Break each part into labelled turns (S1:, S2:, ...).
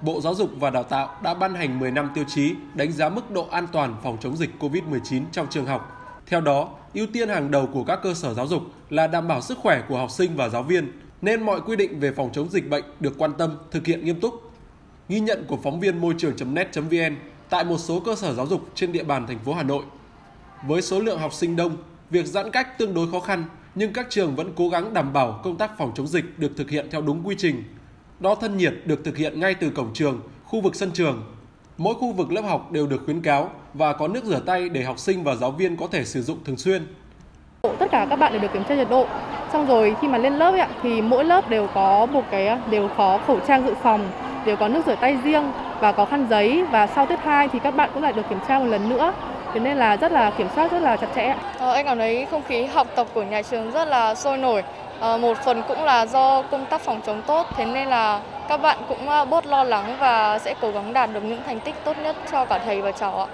S1: Bộ Giáo dục và Đào tạo đã ban hành 10 năm tiêu chí đánh giá mức độ an toàn phòng chống dịch COVID-19 trong trường học. Theo đó, ưu tiên hàng đầu của các cơ sở giáo dục là đảm bảo sức khỏe của học sinh và giáo viên, nên mọi quy định về phòng chống dịch bệnh được quan tâm, thực hiện nghiêm túc. Ghi nhận của phóng viên môi trường.net.vn tại một số cơ sở giáo dục trên địa bàn thành phố Hà Nội. Với số lượng học sinh đông, việc giãn cách tương đối khó khăn, nhưng các trường vẫn cố gắng đảm bảo công tác phòng chống dịch được thực hiện theo đúng quy trình. Đo thân nhiệt được thực hiện ngay từ cổng trường, khu vực sân trường. Mỗi khu vực lớp học đều được khuyến cáo và có nước rửa tay để học sinh và giáo viên có thể sử dụng thường xuyên.
S2: Tất cả các bạn đều được kiểm tra nhiệt độ. Xong rồi khi mà lên lớp ấy, thì mỗi lớp đều có một cái đều có khẩu trang dự phòng, đều có nước rửa tay riêng và có khăn giấy và sau tiết 2 thì các bạn cũng lại được kiểm tra một lần nữa. Thế nên là rất là kiểm soát rất là chặt chẽ.
S3: Ờ, anh cảm thấy không khí học tập của nhà trường rất là sôi nổi. Ờ, một phần cũng là do công tác phòng chống tốt, thế nên là các bạn cũng ờ, bớt lo lắng và sẽ cố gắng đạt được những thành tích tốt nhất cho cả thầy và trò ạ.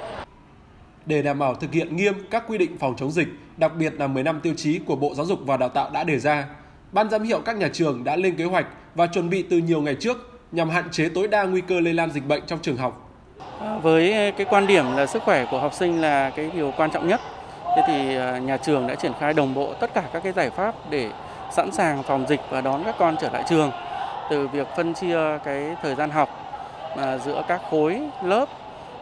S1: Để đảm bảo thực hiện nghiêm các quy định phòng chống dịch, đặc biệt là 15 tiêu chí của Bộ Giáo dục và Đào tạo đã đề ra, Ban giám hiệu các nhà trường đã lên kế hoạch và chuẩn bị từ nhiều ngày trước nhằm hạn chế tối đa nguy cơ lây lan dịch bệnh trong trường học.
S4: À, với cái quan điểm là sức khỏe của học sinh là cái điều quan trọng nhất, thế thì nhà trường đã triển khai đồng bộ tất cả các cái giải pháp để sẵn sàng phòng dịch và đón các con trở lại trường. Từ việc phân chia cái thời gian học à, giữa các khối lớp,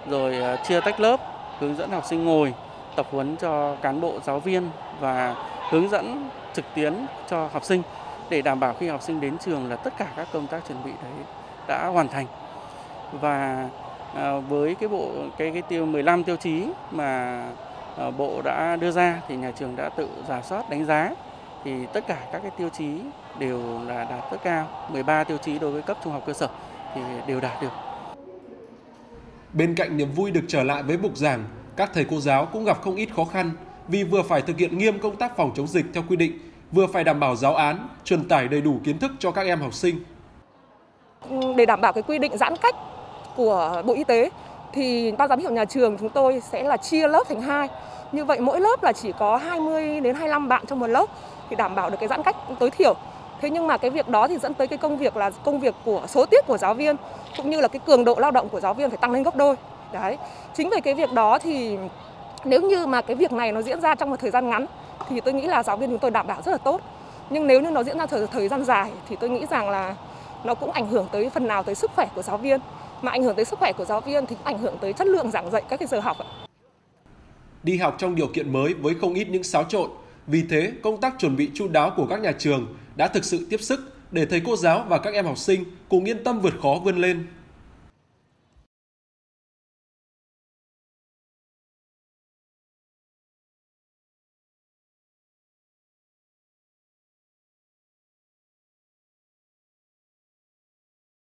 S4: rồi à, chia tách lớp, hướng dẫn học sinh ngồi, tập huấn cho cán bộ giáo viên và hướng dẫn trực tuyến cho học sinh để đảm bảo khi học sinh đến trường là tất cả các công tác chuẩn bị đấy đã hoàn thành và à, với cái bộ cái cái tiêu 15 tiêu chí mà bộ đã đưa ra thì nhà trường đã tự giả soát đánh giá thì tất cả các cái tiêu chí đều là đạt rất cao 13 tiêu chí đối với cấp trung học cơ sở thì đều đạt được
S1: Bên cạnh niềm vui được trở lại với bục giảng, các thầy cô giáo cũng gặp không ít khó khăn vì vừa phải thực hiện nghiêm công tác phòng chống dịch theo quy định, vừa phải đảm bảo giáo án, truyền tải đầy đủ kiến thức cho các em học sinh.
S5: Để đảm bảo cái quy định giãn cách của Bộ Y tế thì ban giám hiệu nhà trường chúng tôi sẽ là chia lớp thành hai. Như vậy mỗi lớp là chỉ có 20 đến 25 bạn trong một lớp thì đảm bảo được cái giãn cách tối thiểu. Thế nhưng mà cái việc đó thì dẫn tới cái công việc là công việc của số tiết của giáo viên cũng như là cái cường độ lao động của giáo viên phải tăng lên gấp đôi. Đấy. Chính vì cái việc đó thì nếu như mà cái việc này nó diễn ra trong một thời gian ngắn thì tôi nghĩ là giáo viên chúng tôi đảm bảo rất là tốt. Nhưng nếu như nó diễn ra thời thời gian dài thì tôi nghĩ rằng là nó cũng ảnh hưởng tới phần nào tới sức khỏe của giáo viên mà ảnh hưởng tới sức khỏe của giáo viên thì cũng ảnh hưởng tới chất lượng giảng dạy các cái giờ học ạ.
S1: Đi học trong điều kiện mới với không ít những xáo trộn, vì thế công tác chuẩn bị chu đáo của các nhà trường đã thực sự tiếp sức để thầy cô giáo và các em học sinh cùng yên tâm vượt khó vươn lên